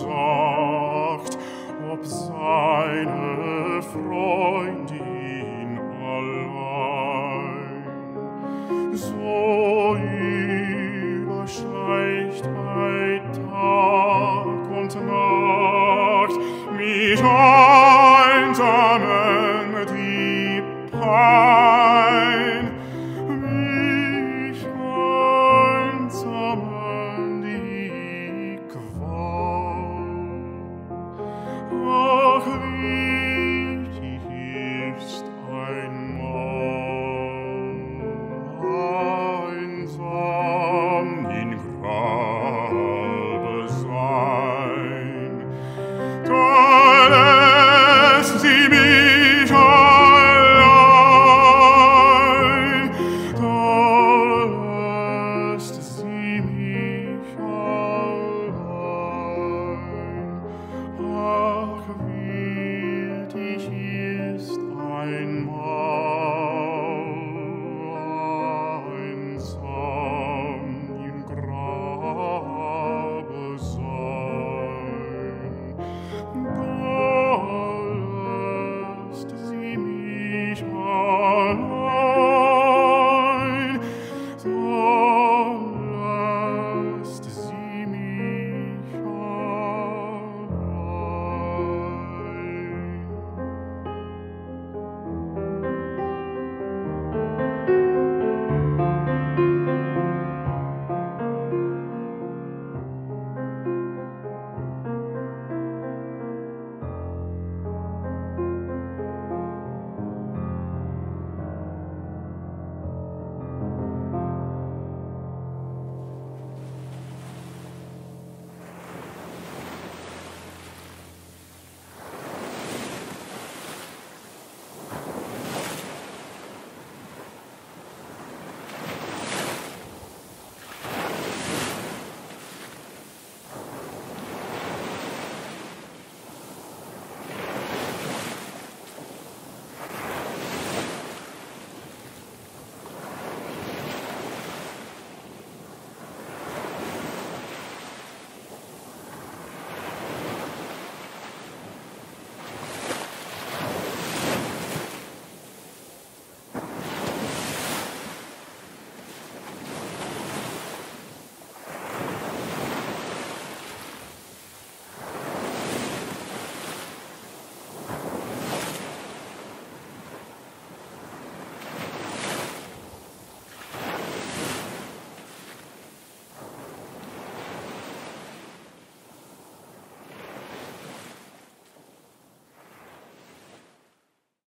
sagt, ob seine Freundin allein. So überschleicht bei Tag und Nacht mit einsamen die Paar.